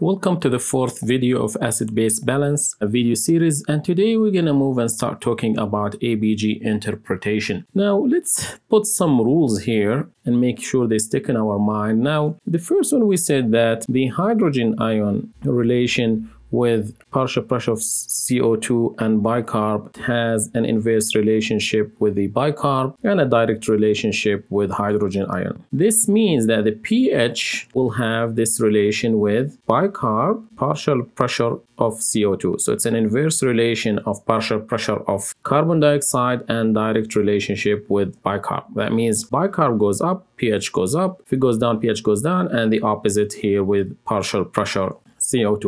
Welcome to the fourth video of acid-base balance, a video series, and today we're gonna move and start talking about ABG interpretation. Now let's put some rules here and make sure they stick in our mind. Now the first one we said that the hydrogen ion relation with partial pressure of CO2 and bicarb has an inverse relationship with the bicarb and a direct relationship with hydrogen ion. This means that the pH will have this relation with bicarb partial pressure of CO2. So it's an inverse relation of partial pressure of carbon dioxide and direct relationship with bicarb. That means bicarb goes up, pH goes up. If it goes down, pH goes down, and the opposite here with partial pressure CO2.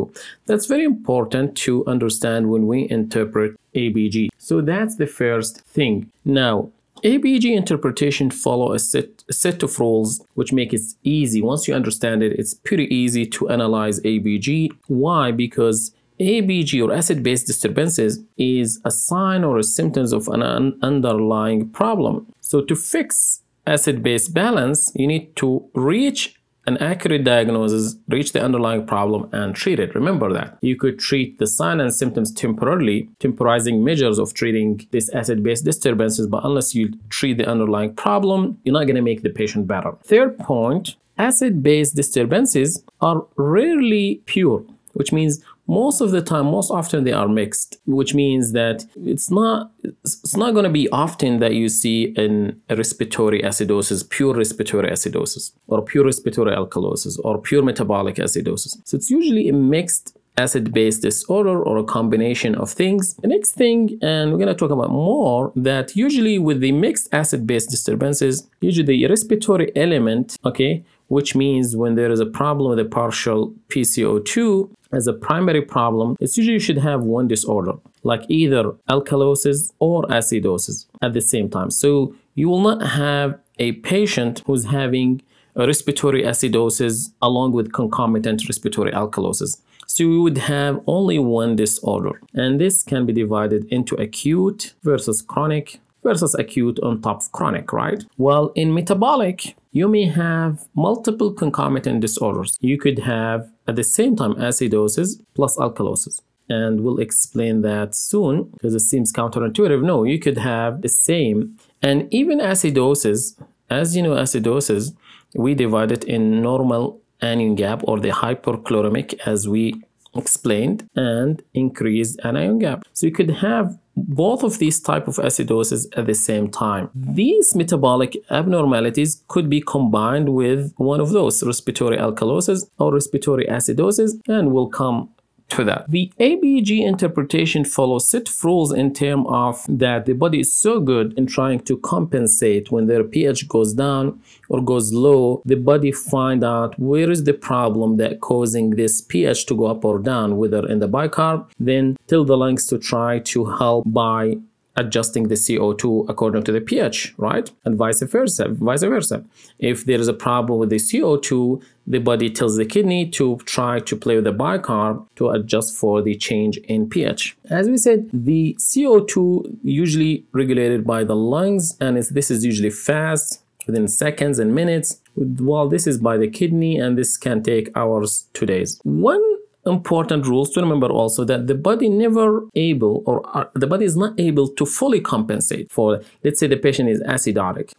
That's very important to understand when we interpret ABG. So that's the first thing. Now, ABG interpretation follow a set, a set of rules which make it easy. Once you understand it, it's pretty easy to analyze ABG. Why? Because ABG or acid-base disturbances is a sign or a symptoms of an un underlying problem. So to fix acid-base balance, you need to reach an accurate diagnosis, reach the underlying problem, and treat it. Remember that. You could treat the sign and symptoms temporarily, temporizing measures of treating this acid-base disturbances, but unless you treat the underlying problem, you're not going to make the patient better. Third point, acid-base disturbances are rarely pure, which means most of the time most often they are mixed which means that it's not it's not going to be often that you see an respiratory acidosis pure respiratory acidosis or pure respiratory alkalosis or pure metabolic acidosis so it's usually a mixed acid-base disorder or a combination of things. The next thing, and we're going to talk about more, that usually with the mixed acid-base disturbances, usually the respiratory element, okay, which means when there is a problem with a partial PCO2, as a primary problem, it's usually you should have one disorder, like either alkalosis or acidosis at the same time. So you will not have a patient who's having a respiratory acidosis along with concomitant respiratory alkalosis. So we would have only one disorder. And this can be divided into acute versus chronic versus acute on top of chronic, right? Well, in metabolic, you may have multiple concomitant disorders. You could have at the same time acidosis plus alkalosis. And we'll explain that soon because it seems counterintuitive. No, you could have the same. And even acidosis, as you know, acidosis, we divide it in normal anion gap or the hyperchloremic as we explained and increased anion gap. So you could have both of these type of acidosis at the same time. These metabolic abnormalities could be combined with one of those, respiratory alkalosis or respiratory acidosis, and will come to that. The ABG interpretation follows set rules in terms of that the body is so good in trying to compensate when their pH goes down or goes low, the body find out where is the problem that causing this pH to go up or down, whether in the bicarb, then tell the lungs to try to help by adjusting the CO2 according to the pH, right? And vice versa, vice versa. If there is a problem with the CO2, the body tells the kidney to try to play with the bicarb to adjust for the change in pH. As we said, the CO2 usually regulated by the lungs and this is usually fast within seconds and minutes while this is by the kidney and this can take hours to days. One important rules to remember also that the body never able or uh, the body is not able to fully compensate for let's say the patient is acidotic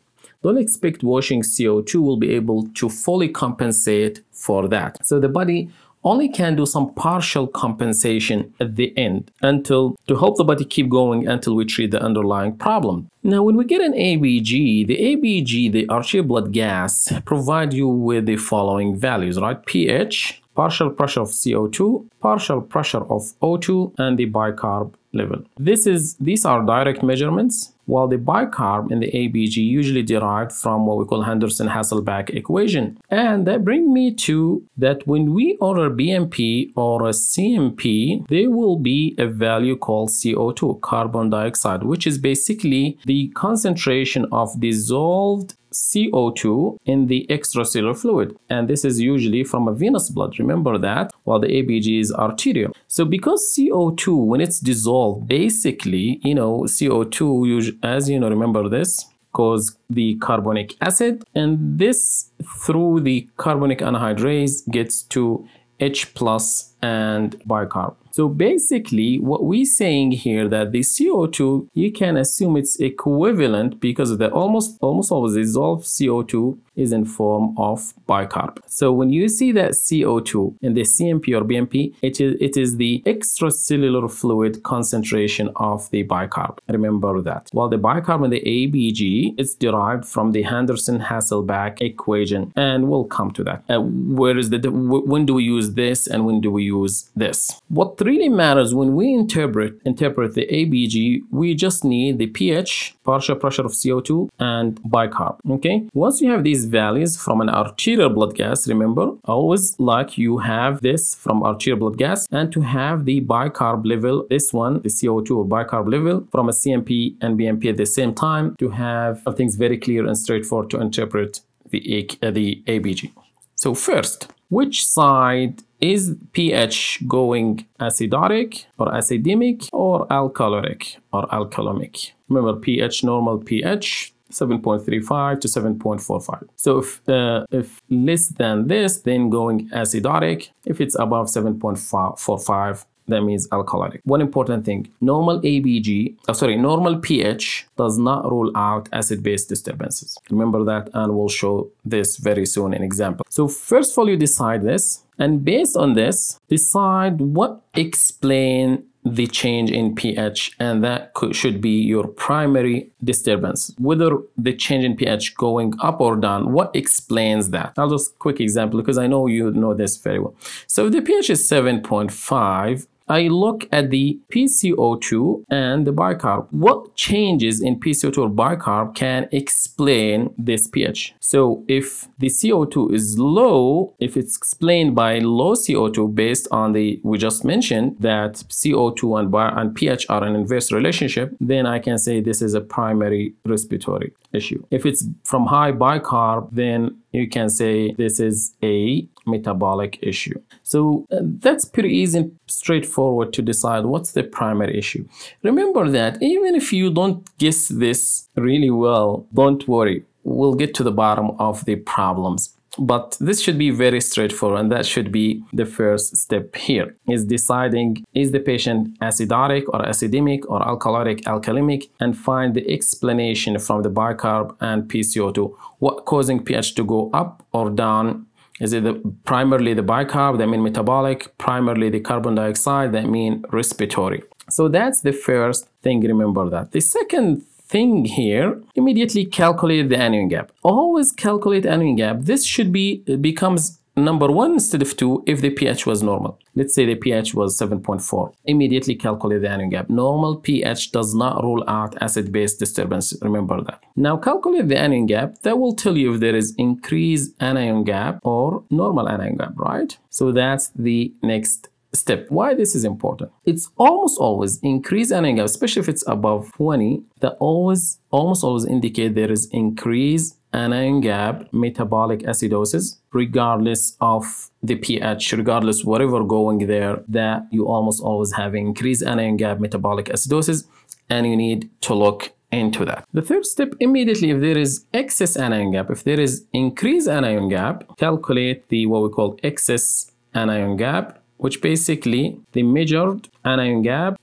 don't expect washing CO2 will be able to fully compensate for that. So the body only can do some partial compensation at the end until to help the body keep going until we treat the underlying problem. Now, when we get an ABG, the ABG, the arterial blood gas, provide you with the following values, right? pH, partial pressure of CO2, partial pressure of O2, and the bicarb level. This is These are direct measurements, while the bicarb and the ABG usually derived from what we call Henderson-Hasselbalch equation. And that brings me to that when we order BMP or a CMP, there will be a value called CO2, carbon dioxide, which is basically the concentration of dissolved CO2 in the extracellular fluid. And this is usually from a venous blood. Remember that, while the ABG is arterial. So because CO2, when it's dissolved, basically, you know, CO2, as you know, remember this, cause the carbonic acid. And this, through the carbonic anhydrase, gets to H plus and bicarb. So basically what we're saying here that the CO2 you can assume it's equivalent because the almost almost always dissolved CO2 is in form of bicarb. So when you see that CO2 in the CMP or BMP, it is, it is the extracellular fluid concentration of the bicarb. Remember that. While the bicarb in the ABG is derived from the Henderson-Hasselbalch equation, and we'll come to that. Uh, where is the when do we use this and when do we use this? What really matters when we interpret interpret the ABG, we just need the pH, partial pressure of CO2, and bicarb. Okay. Once you have these values from an arterial blood gas, remember, always like you have this from arterial blood gas, and to have the bicarb level, this one, the CO2 or bicarb level from a CMP and BMP at the same time, to have things very clear and straightforward to interpret the, uh, the ABG. So first, which side is pH going acidotic or acidic or alkalotic or alkalemic? Remember pH, normal pH, 7.35 to 7.45. So if, uh, if less than this, then going acidotic. If it's above 7.45, that means alkalotic. One important thing, normal ABG, oh, sorry, normal pH does not rule out acid-base disturbances. Remember that and we'll show this very soon in example. So first of all, you decide this and based on this, decide what explain the change in pH and that could, should be your primary disturbance. Whether the change in pH going up or down, what explains that? I'll just quick example because I know you know this very well. So if the pH is 7.5 I look at the PCO2 and the bicarb. What changes in PCO2 or bicarb can explain this pH? So if the CO2 is low, if it's explained by low CO2 based on the, we just mentioned that CO2 and, and pH are an inverse relationship, then I can say this is a primary respiratory issue. If it's from high bicarb, then you can say this is a metabolic issue. So uh, that's pretty easy and straightforward to decide what's the primary issue. Remember that even if you don't guess this really well, don't worry. We'll get to the bottom of the problems. But this should be very straightforward and that should be the first step here is deciding is the patient acidotic or acidemic or alkalotic alkalemic and find the explanation from the bicarb and PCO2 what causing pH to go up or down is it the, primarily the bicarb that mean metabolic primarily the carbon dioxide that mean respiratory so that's the first thing remember that the second thing here, immediately calculate the anion gap. Always calculate anion gap. This should be becomes number one instead of two if the pH was normal. Let's say the pH was 7.4. Immediately calculate the anion gap. Normal pH does not rule out acid-base disturbance. Remember that. Now calculate the anion gap. That will tell you if there is increased anion gap or normal anion gap, right? So that's the next step. Why this is important? It's almost always increased anion gap, especially if it's above 20, that always almost always indicate there is increased anion gap metabolic acidosis regardless of the pH, regardless whatever going there, that you almost always have increased anion gap metabolic acidosis and you need to look into that. The third step, immediately if there is excess anion gap, if there is increased anion gap, calculate the what we call excess anion gap which basically the measured anion gap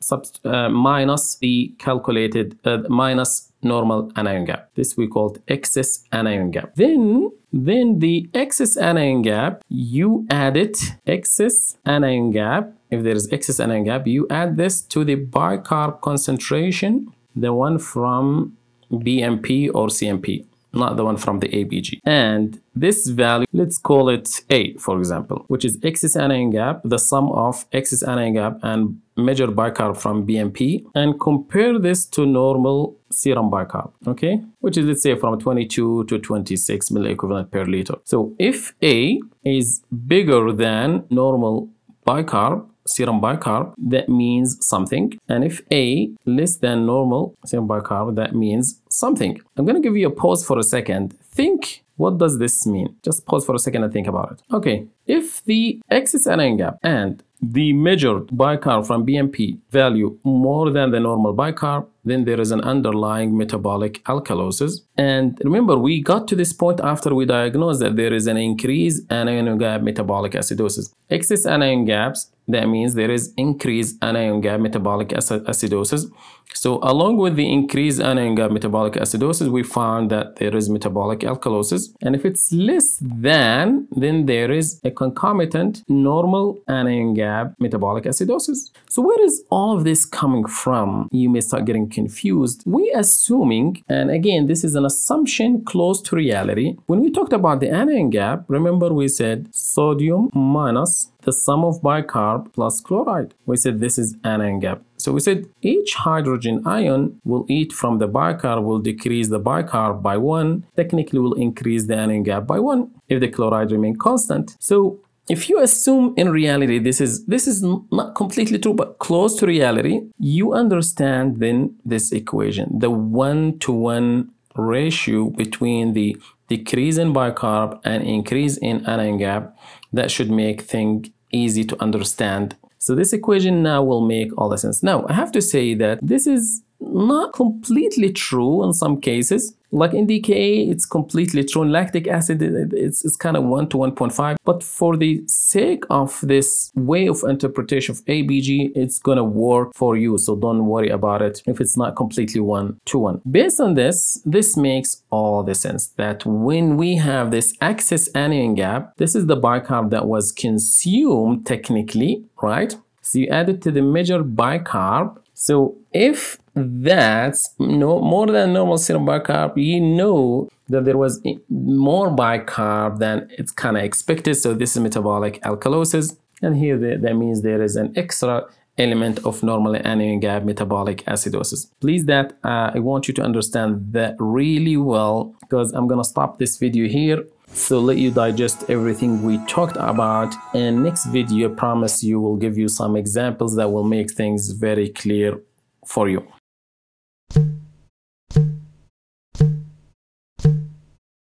uh, minus the calculated uh, minus normal anion gap. This we called excess anion gap. Then then the excess anion gap, you add it, excess anion gap, if there is excess anion gap, you add this to the bicarb concentration, the one from BMP or CMP not the one from the ABG. And this value, let's call it A, for example, which is excess anion gap, the sum of excess anion gap and measured bicarb from BMP, and compare this to normal serum bicarb, okay? Which is, let's say, from 22 to 26 milliequivalent per liter. So if A is bigger than normal bicarb, serum bicarb, that means something. And if A less than normal serum bicarb, that means something. I'm going to give you a pause for a second. Think what does this mean? Just pause for a second and think about it. Okay, if the excess anion gap and the measured bicarb from BMP value more than the normal bicarb, then there is an underlying metabolic alkalosis And remember, we got to this point after we diagnosed that there is an increased anion gap metabolic acidosis. Excess anion gaps that means there is increased anion gap metabolic acidosis. So along with the increased anion gap metabolic acidosis, we found that there is metabolic alkalosis. And if it's less than, then there is a concomitant normal anion gap metabolic acidosis. So where is all of this coming from? You may start getting confused. We assuming, and again, this is an assumption close to reality. When we talked about the anion gap, remember we said sodium minus the sum of bicarb plus chloride. We said this is anion gap. So we said each hydrogen ion will eat from the bicarb will decrease the bicarb by one, technically will increase the anion gap by one if the chloride remain constant. So if you assume in reality this is this is not completely true but close to reality, you understand then this equation, the one to one ratio between the decrease in bicarb and increase in anion gap that should make things easy to understand. So this equation now will make all the sense. Now, I have to say that this is not completely true in some cases. Like in DKA, it's completely true. In lactic acid, it's, it's kind of 1 to 1.5. But for the sake of this way of interpretation of ABG, it's going to work for you. So don't worry about it if it's not completely 1 to 1. Based on this, this makes all the sense that when we have this excess anion gap, this is the bicarb that was consumed technically, right? So you add it to the measured bicarb. So if that's no more than normal serum bicarb you know that there was more bicarb than it's kind of expected. So this is metabolic alkalosis. And here that means there is an extra element of normal anion gap metabolic acidosis. Please that uh, i want you to understand that really well because i'm gonna stop this video here so let you digest everything we talked about. And next video I promise you will give you some examples that will make things very clear for you.